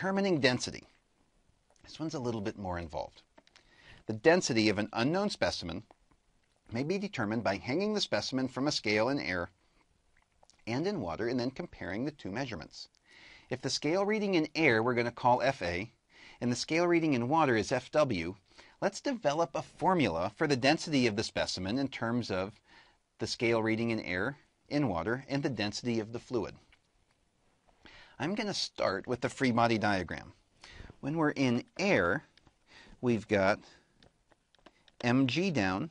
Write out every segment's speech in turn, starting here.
determining density. This one's a little bit more involved. The density of an unknown specimen may be determined by hanging the specimen from a scale in air and in water and then comparing the two measurements. If the scale reading in air we're going to call FA and the scale reading in water is FW, let's develop a formula for the density of the specimen in terms of the scale reading in air, in water, and the density of the fluid. I'm going to start with the free body diagram. When we're in air, we've got mg down,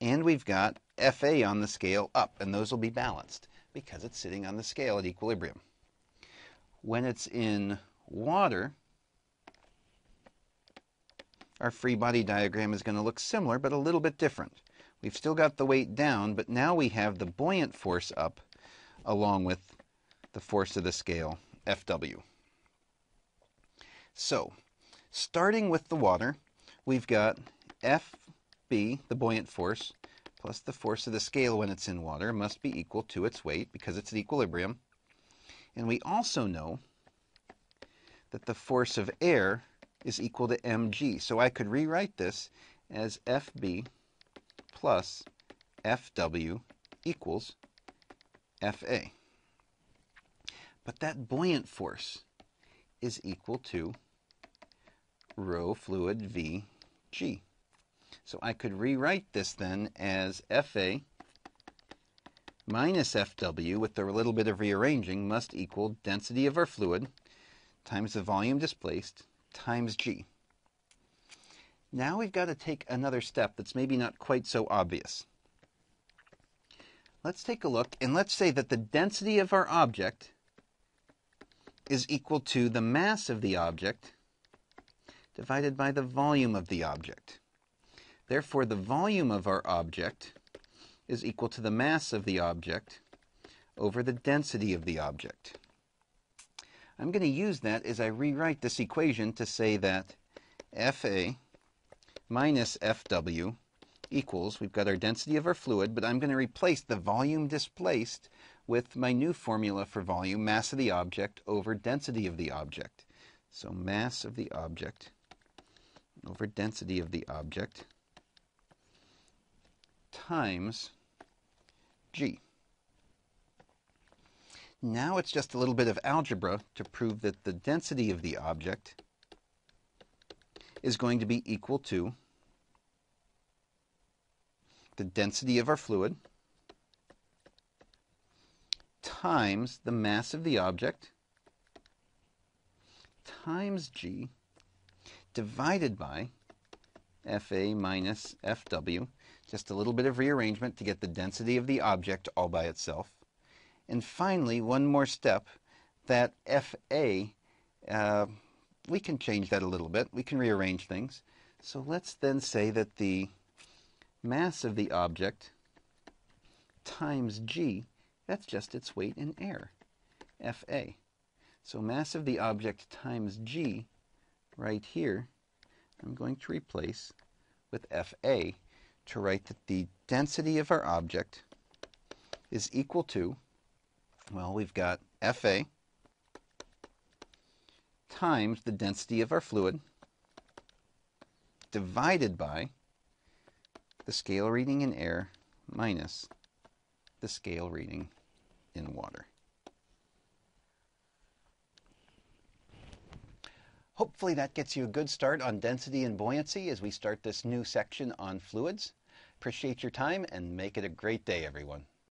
and we've got FA on the scale up, and those will be balanced because it's sitting on the scale at equilibrium. When it's in water, our free body diagram is going to look similar but a little bit different. We've still got the weight down, but now we have the buoyant force up along with the force of the scale, Fw. So, starting with the water, we've got Fb, the buoyant force, plus the force of the scale when it's in water must be equal to its weight because it's at equilibrium. And we also know that the force of air is equal to mg. So I could rewrite this as Fb plus Fw equals Fa. But that buoyant force is equal to rho fluid Vg. So I could rewrite this then as Fa minus Fw with a little bit of rearranging must equal density of our fluid times the volume displaced times g. Now we've got to take another step that's maybe not quite so obvious. Let's take a look and let's say that the density of our object is equal to the mass of the object divided by the volume of the object. Therefore, the volume of our object is equal to the mass of the object over the density of the object. I'm going to use that as I rewrite this equation to say that Fa minus Fw equals, we've got our density of our fluid, but I'm going to replace the volume displaced with my new formula for volume, mass of the object over density of the object. So mass of the object over density of the object times g. Now it's just a little bit of algebra to prove that the density of the object is going to be equal to the density of our fluid times the mass of the object times g divided by Fa minus Fw. Just a little bit of rearrangement to get the density of the object all by itself. And finally, one more step, that FA, uh, we can change that a little bit. We can rearrange things. So let's then say that the mass of the object times g, that's just its weight in air, Fa. So mass of the object times g right here, I'm going to replace with Fa to write that the density of our object is equal to well, we've got Fa times the density of our fluid divided by the scale reading in air minus the scale reading in water. Hopefully that gets you a good start on density and buoyancy as we start this new section on fluids. Appreciate your time and make it a great day, everyone.